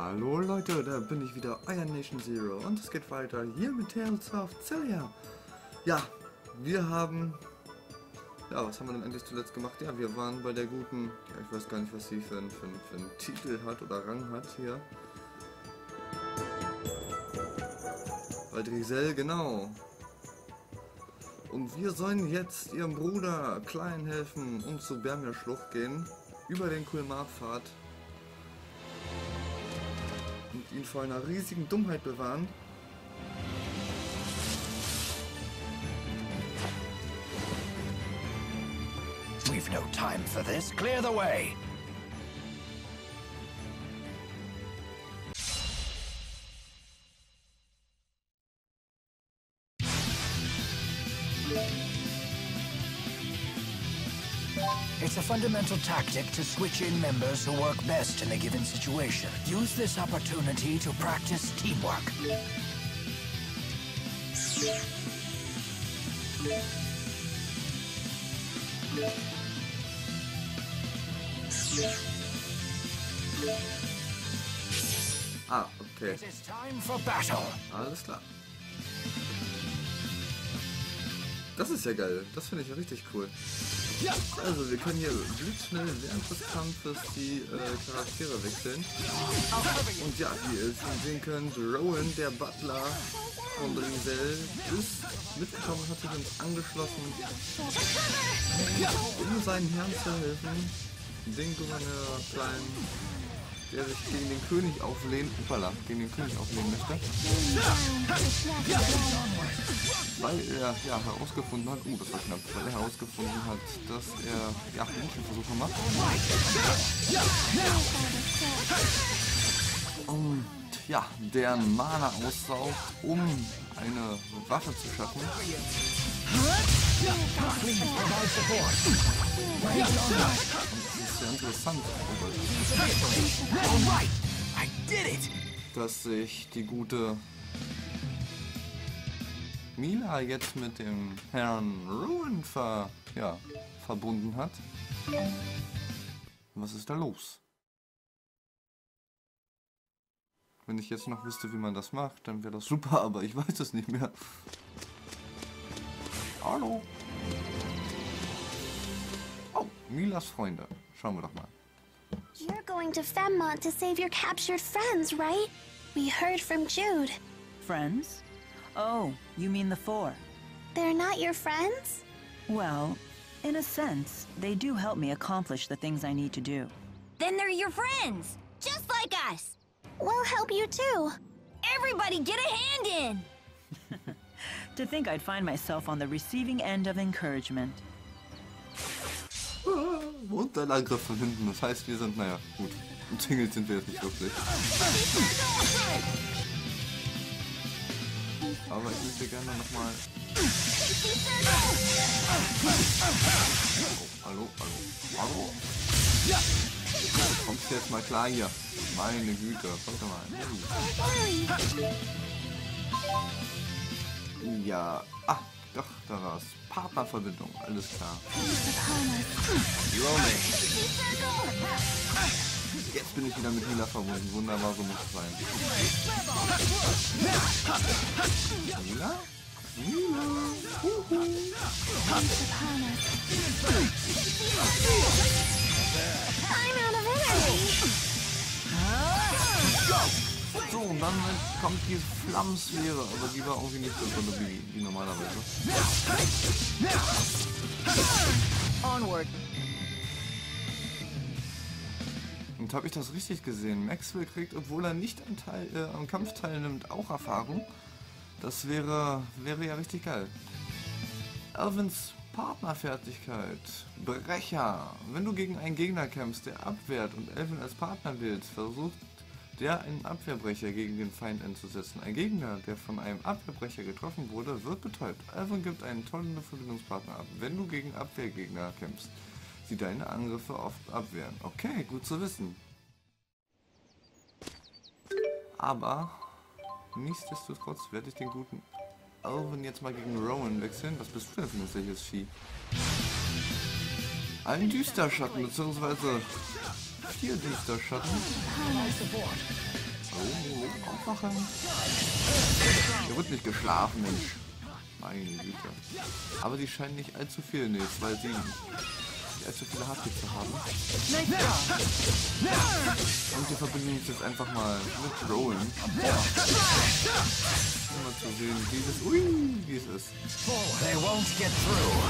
Hallo Leute, da bin ich wieder, euer Nation Zero und es geht weiter hier mit Tales of Celia. Ja, wir haben... Ja, was haben wir denn endlich zuletzt gemacht? Ja, wir waren bei der guten... Ja, ich weiß gar nicht, was sie für, einen- für, für einen Titel hat oder Rang hat hier. Bei Drisel, genau. Und wir sollen jetzt ihrem Bruder Klein helfen und zu Bermir Schlucht gehen. Über den Kulmarpfad. Und ihn vor einer riesigen Dummheit bewahren. We've no time for this. Clear the way. It's a fundamental tactic to switch in members who work best in a given situation. Use this opportunity to practice teamwork. Ah, okay. It is time for battle. Alles klar. Das ist ja geil. Das finde ich ja richtig cool. Also, wir können hier blitzschnell während des Kampfes die äh, Charaktere wechseln. Und ja, wie ihr schon sehen könnt, Rowan, der Butler von Drisel, ist mitgekommen, hat sich uns angeschlossen, um seinen Herrn zu helfen, den Gouverneur Klein, der sich gegen den König auflehnt, upala, gegen den König auflehnen möchte. Weil er ja herausgefunden hat, uh, das war knapp, weil er herausgefunden hat, dass er ja Menschenversuche macht. Und ja, deren Mana aussaugt, um eine Waffe zu schaffen. Und ist sehr interessant, dass sich die gute Mila jetzt mit dem Herrn Ruin ver, ja, verbunden hat. Was ist da los? Wenn ich jetzt noch wüsste, wie man das macht, dann wäre das super, aber ich weiß es nicht mehr. Hallo. Oh, Milas Freunde. Schauen wir doch mal. You're going to Femmont to save your captured friends, right? We heard from Jude. Friends? Oh, you mean the four? They're not your friends? Well, in a sense, they do help me accomplish the things I need to do. Then they're your friends, just like us. We'll help you too. Everybody get a hand in. To think I'd find myself on the receiving end of encouragement. Und ein Angriff von hinten. Das heißt, wir sind, naja, gut. Umzingelt sind wir jetzt nicht wirklich. Aber ich möchte gerne nochmal. Oh, hallo, hallo, hallo. Kommst du jetzt mal klar hier? Meine Güte, kommt doch mal. Ja, ah, doch, da war's. Partnerverbindung, alles klar. Jetzt bin ich wieder mit Mila verbunden. Wunderbar, so muss es sein. Mila? Mila? Huhu. I'm out of energy. So, und dann kommt die Flammsphäre, aber die war irgendwie nicht so toll wie, wie normalerweise. Onward. Und habe ich das richtig gesehen? Maxwell kriegt, obwohl er nicht am, Teil, äh, am Kampf teilnimmt, auch Erfahrung. Das wäre, wäre ja richtig geil. Alvins Partnerfertigkeit. Brecher. Wenn du gegen einen Gegner kämpfst, der abwehrt und Elvin als Partner wählt, versucht der einen Abwehrbrecher gegen den Feind einzusetzen. Ein Gegner, der von einem Abwehrbrecher getroffen wurde, wird betäubt. Alvin gibt einen tollen Verbindungspartner ab. Wenn du gegen Abwehrgegner kämpfst, sie deine Angriffe oft abwehren. Okay, gut zu wissen. Aber nichtsdestotrotz werde ich den guten Alvin jetzt mal gegen Rowan wechseln. Was bist du denn für ein hässliches Vieh? Ein Düsterschatten, beziehungsweise vier Düsterschatten. Oh, aufwachen. Hier wird nicht geschlafen, Mensch. Meine Güte. Aber die scheinen nicht allzu viel, nee, weil sie nicht allzu viele HP zu haben. Und wir verbinden uns jetzt einfach mal mit Rowan. Um mal zu sehen, wie es, ui, wie es ist. They won't get through.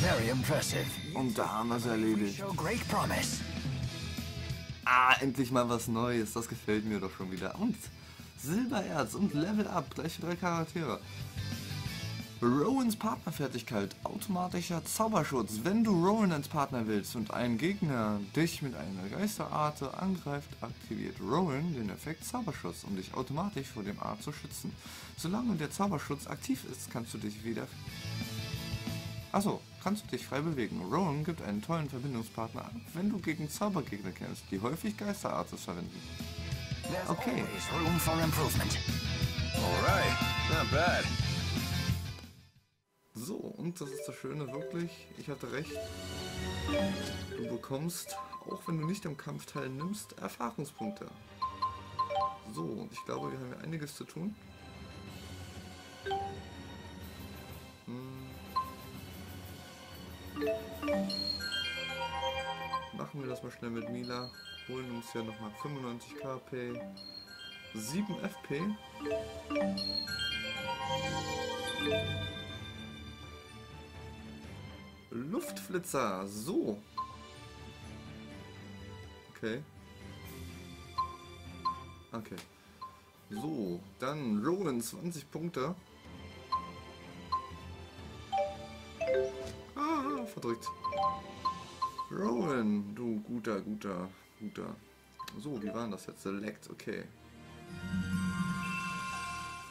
Very impressive. Und da haben wir es erledigt. Show great promise. Ah, endlich mal was Neues. Das gefällt mir doch schon wieder. Und Silbererz und Level Up. Gleich drei Charaktere. Rowans Partnerfertigkeit. Automatischer Zauberschutz. Wenn du Rowan als Partner willst und ein Gegner dich mit einer Geisterarte angreift, aktiviert Rowan den Effekt Zauberschutz, um dich automatisch vor dem Art zu schützen. Solange der Zauberschutz aktiv ist, kannst du dich wieder... Achso, kannst du dich frei bewegen. Rowan gibt einen tollen Verbindungspartner ab, wenn du gegen Zaubergegner kämpfst, die häufig Geisterartes verwenden. Okay. room for improvement. Alright, not bad. So, und das ist das Schöne wirklich, ich hatte recht. Du bekommst, auch wenn du nicht am Kampf teilnimmst, Erfahrungspunkte. So, und ich glaube, wir haben ja einiges zu tun. Machen wir das mal schnell mit Mila. Holen uns hier nochmal 95 KP, 7 FP. Luftflitzer, so. Okay. Okay. So, dann Rowan 20 Punkte. Verdrückt. Rowan, du guter, guter, guter. So, wie war das jetzt? Select, okay.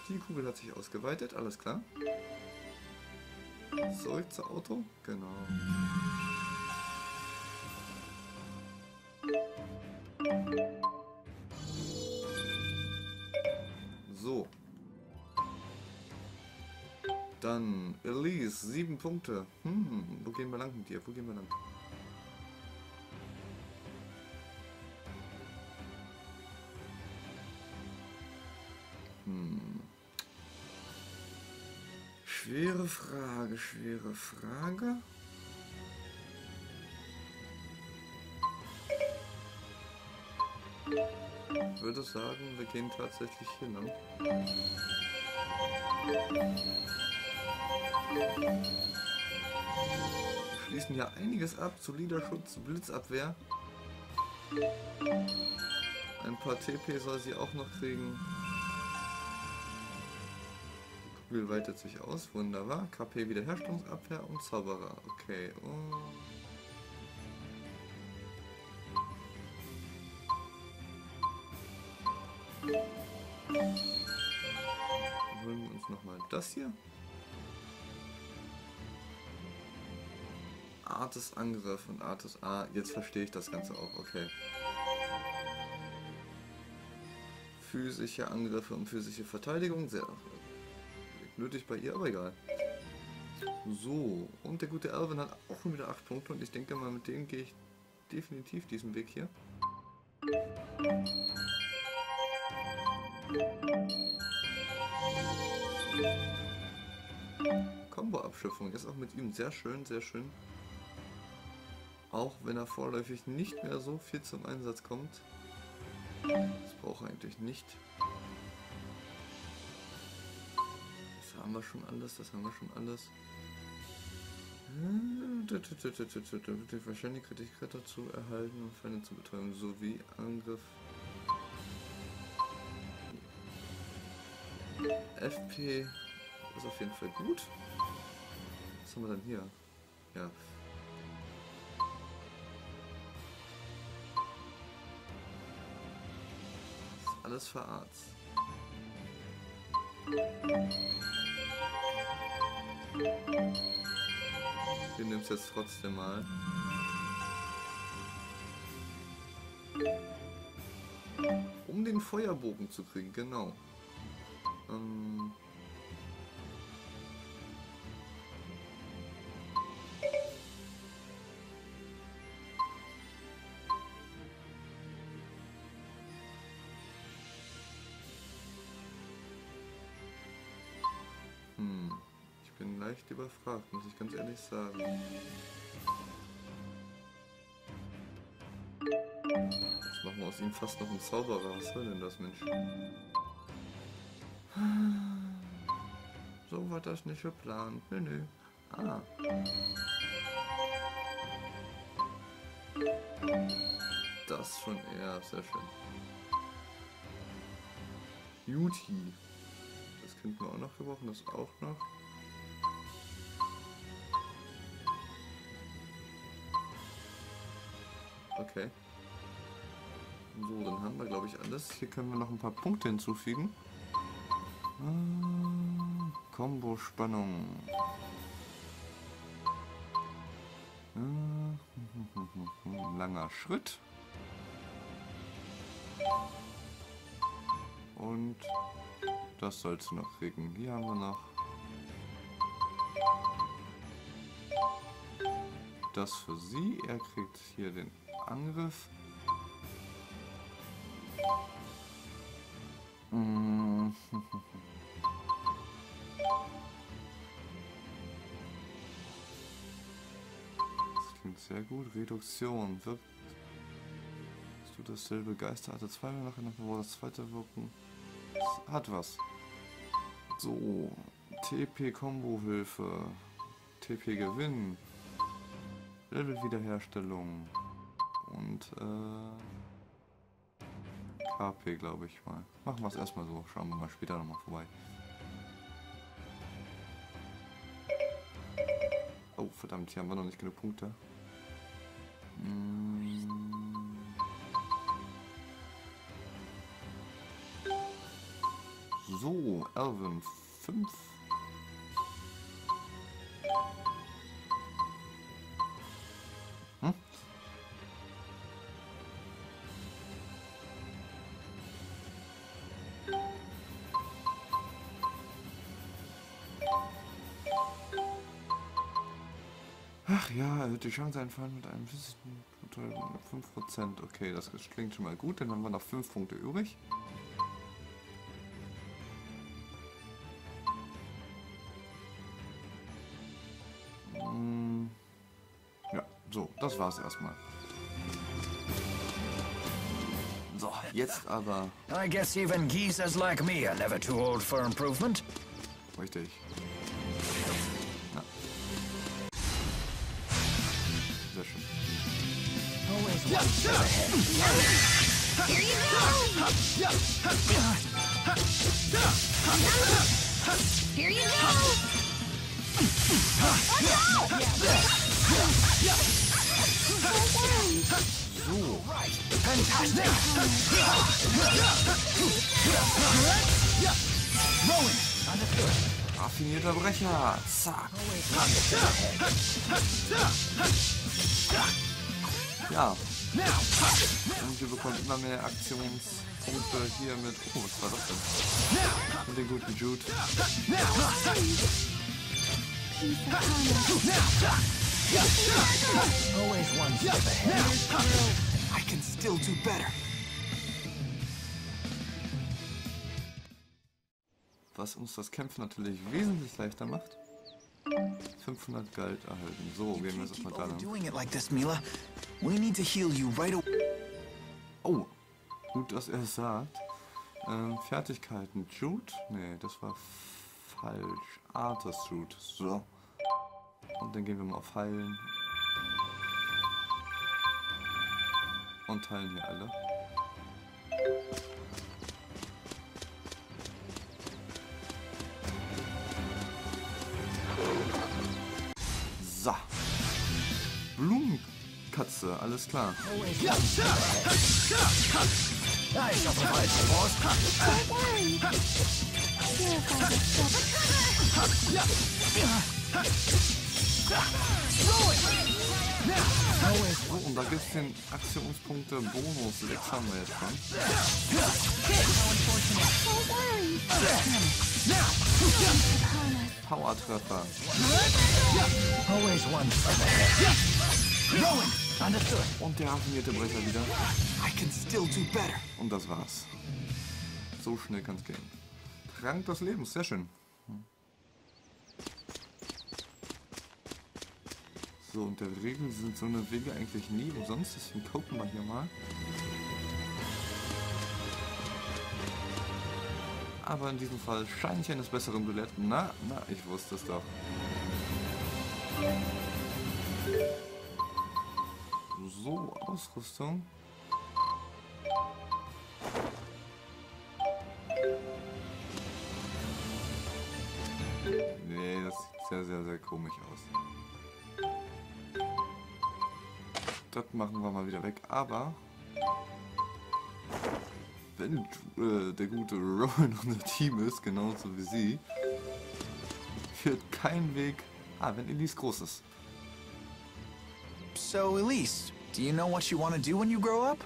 Die Kugel hat sich ausgeweitet, alles klar. Zurück zu Auto? Genau. Sieben Punkte. Hm, wo gehen wir lang mit dir? Wo gehen wir lang? Schwere Frage, schwere Frage. Ich würde sagen, wir gehen tatsächlich hier lang. Schließen hier einiges ab. Solider Schutz, Blitzabwehr. Ein paar TP soll sie auch noch kriegen. Kugel weitet sich aus, wunderbar. KP Wiederherstellungsabwehr und Zauberer. Okay. Und holen wir uns nochmal das hier. Artes Angriff und Artes A. Jetzt verstehe ich das Ganze auch, okay. Physische Angriffe und physische Verteidigung, sehr nötig bei ihr, aber egal. So, und der gute Alvin hat auch schon wieder 8 Punkte und ich denke mal, mit denen gehe ich definitiv diesen Weg hier. Combo-Abschöpfung ist auch mit ihm sehr schön, sehr schön. Auch wenn er vorläufig nicht mehr so viel zum Einsatz kommt. Das braucht er eigentlich nicht. Das haben wir schon alles, das haben wir schon alles. Wahrscheinlich Kritik dazu erhalten und Feinde zu betäuben, sowie Angriff. FP ist auf jeden Fall gut. Was haben wir dann hier? Ja. Alles verarzt. Wir nehmen es jetzt trotzdem mal. Um den Feuerbogen zu kriegen, genau. Ähm leicht überfragt, muss ich ganz ehrlich sagen. Jetzt machen wir aus ihm fast noch einen Zauberer. Was soll denn das, Mensch? So war das nicht geplant. Nö, nö. Ah. Das schon eher sehr schön. Beauty. Das könnten wir auch noch gebrauchen, das auch noch. Okay. So, dann haben wir glaube ich alles. Hier können wir noch ein paar Punkte hinzufügen. Ah, Combo-Spannung. Ah, Langer Schritt. Und das soll's noch kriegen. Hier haben wir noch das für sie. Er kriegt hier den Angriff. Mm. Das klingt sehr gut. Reduktion wirkt. Hast du dasselbe Geisterarte zweimal nacheinander, wo das zweite wirken? Das hat was. So, TP-Kombo-Hilfe, TP-Gewinn, Level-Wiederherstellung äh, KP, glaube ich mal. Machen wir es erstmal so, schauen wir mal später nochmal vorbei. Oh, verdammt, hier haben wir noch nicht genug Punkte. Mm. So, Alvin, 5. ja, erhöht die Chance einfallen mit einem bisschen 5%. Okay, das klingt schon mal gut. Dann haben wir noch 5 Punkte übrig. Mm, Ja, so, das war's erstmal. So, jetzt aber I guess even geezers like me are never too old for improvement. richtig. Here raffinierter Brecher. Zack. Ja. Und wir bekommen immer mehr Aktionspunkte hier mit. Oh, was war das denn? Mit dem guten Jude. Always one step ahead. I can still do better. Was uns das Kämpfen natürlich wesentlich leichter macht. 500 Gold erhalten. So, gehen wir jetzt erstmal da lang. overdoing it like this, Mila. We need to heal you right away. Oh, gut, dass er es sagt. Ähm, Fertigkeiten. Jude? Nee, das war falsch. Arthas Jude. So. Und dann gehen wir mal auf Heilen. Und heilen hier alle. Purify the stuff. Oh, und da gibt es den Aktionspunkte Bonus. Sechs haben wir jetzt schon. Us. Power-Treffer. Und der raffinierte Brecher wieder. I can still do better. Und das war's. So schnell kann's gehen. Trank das Leben, sehr schön. Hm. So, und der Regel sind so eine Wege eigentlich nie umsonst, deswegen gucken wir hier mal. Aber in diesem Fall scheine ich eines Besseren belehrt. Na, na, ich wusste es doch. So, Ausrüstung. Nee, das sieht sehr, sehr, sehr komisch aus. Das machen wir mal wieder weg. Aber wenn äh, der gute Rowan unser Team ist, genauso wie sie, führt kein Weg. Ah, wenn Elise groß ist. So, Elise, do you know what you want to do when you grow up?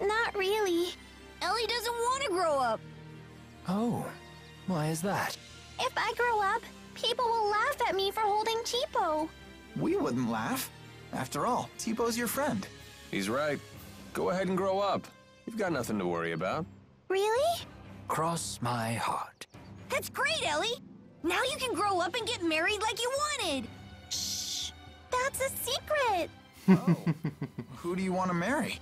Not really. Ellie doesn't want to grow up. Oh, why is that? If I grow up, people will laugh at me for holding Cheapo. We wouldn't laugh. After all, Tipo your friend. He's right. Go ahead and grow up. You've got nothing to worry about. Really? Cross my heart. That's great, Ellie. Now you can grow up and get married like you wanted. Shh. That's a secret. Oh, who do you want to marry?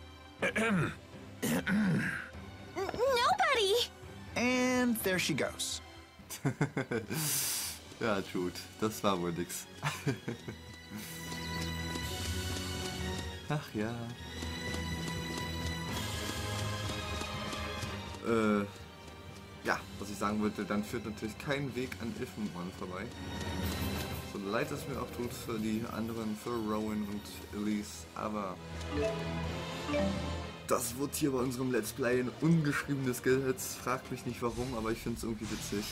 Nobody. And there she goes. Ja, Jude, das war wohl nix. Ach ja. Äh, ja, was ich sagen wollte, dann führt natürlich kein Weg an Ilfenmann vorbei. So leid es mir auch tut für die anderen, für Rowan und Elise, aber das wird hier bei unserem Let's Play ein ungeschriebenes Gesetz. Fragt mich nicht warum, aber ich finde es irgendwie witzig.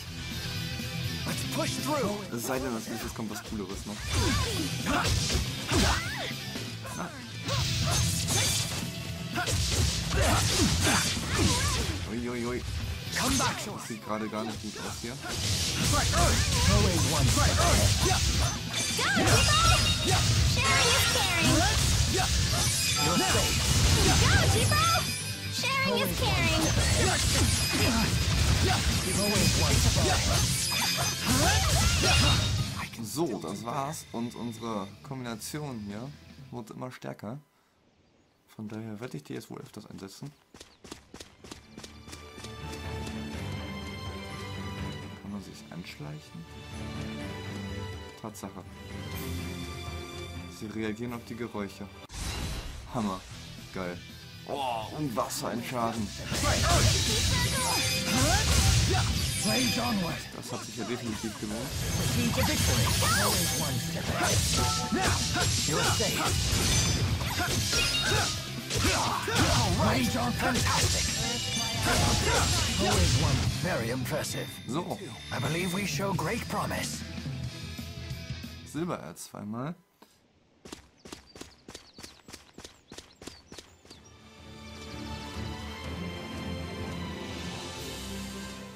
Let's push through. Es sei denn, natürlich, es kommt was Cooleres noch. Uiuiui. Come back to Das sieht gerade gar nicht gut aus hier. So, das war's. Und unsere Kombination hier wird immer stärker. Von daher werde ich die jetzt wohl öfters einsetzen. Anschleichen? Tatsache. Sie reagieren auf die Geräusche. Hammer. Geil. Oh, und was ein Schaden. Das hat sich ja definitiv gelohnt. Rage on fantastic. Always one. Very impressive. So, I believe we show great promise. Silbererz zweimal.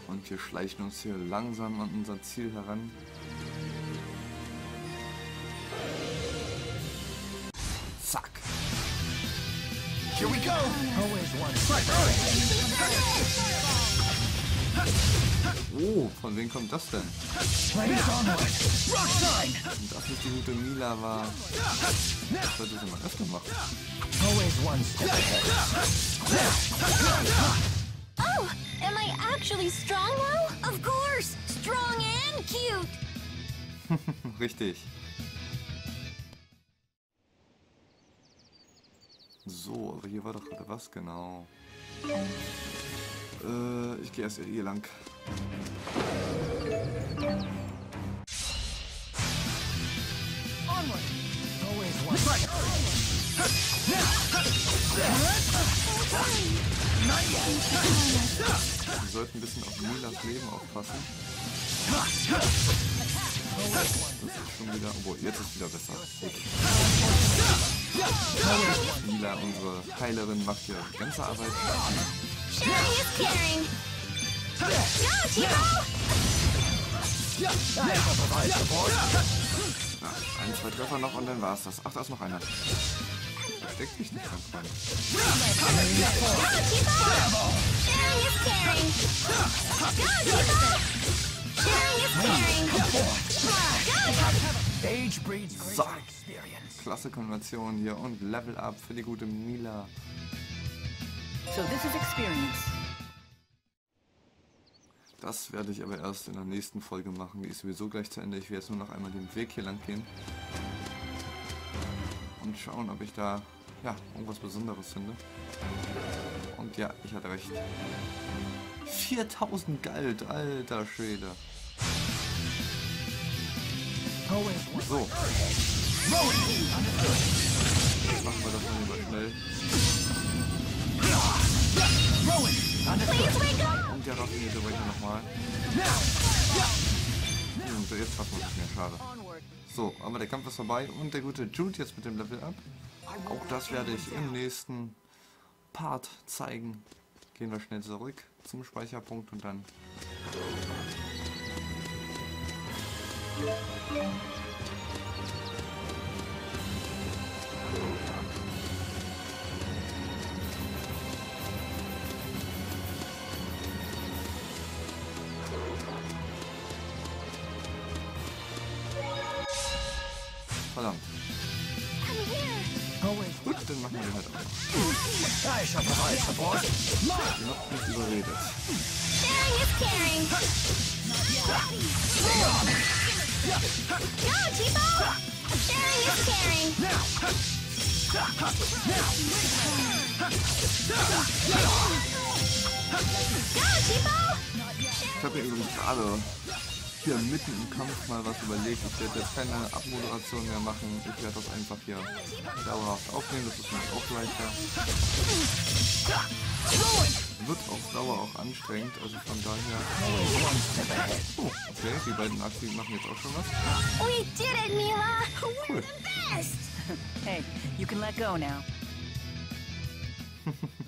Und wir schleichen uns hier langsam an unser Ziel heran. Here we go. Always one. Oh, von wem kommt das denn? Und das nicht die gute Mila war. Das sollte sie mal öfter machen. Always one step. Oh, am I actually strong now? Of course, strong and cute. Richtig. So, aber hier war doch gerade was genau. Äh, ich gehe erst hier lang. Wir sollten ein bisschen auf Milas Leben aufpassen. Das ist schon wieder. Obwohl, jetzt ist wieder besser. Gut. Mila, unsere Heilerin, macht hier ganze Arbeit. Sharing is caring. Go, Cheapo. Na, ein, zwei Treffer noch und dann war's das. Ach, da ist noch einer. Versteckt dich nicht. Go, is caring. Age breeds So. Klasse Konversion hier und Level Up für die gute Mila. So this is experience. Das werde ich aber erst in der nächsten Folge machen. Die ist sowieso gleich zu Ende. Ich werde jetzt nur noch einmal den Weg hier lang gehen. Und schauen, ob ich da ja, irgendwas Besonderes finde. Und ja, ich hatte recht. 4000 Galt, alter Schwede. So. Machen wir das mal lieber schnell. Und der raffinierte Brecher nochmal. Und jetzt schaffen wir es nicht mehr, schade. So, aber der Kampf ist vorbei und der gute Jude jetzt mit dem Level Up. Auch das werde ich im nächsten Part zeigen. Gehen wir schnell zurück zum Speicherpunkt und dann... Verdammt. Gut, dann machen wir den halt auch. I shall provide support. Ihr habt mich überredet. Sharing is caring. Go, Tipo! Sharing is caring. Ich habe mir übrigens gerade hier mitten im Kampf mal was überlegt. Ich werde jetzt keine Abmoderation mehr machen. Ich werde das einfach hier dauerhaft aufnehmen. Das ist mich auch leichter. Wird auf Dauer auch anstrengend. Also von daher. Oh, okay, die beiden Axi machen jetzt auch schon was. Cool. hey, you can let go now.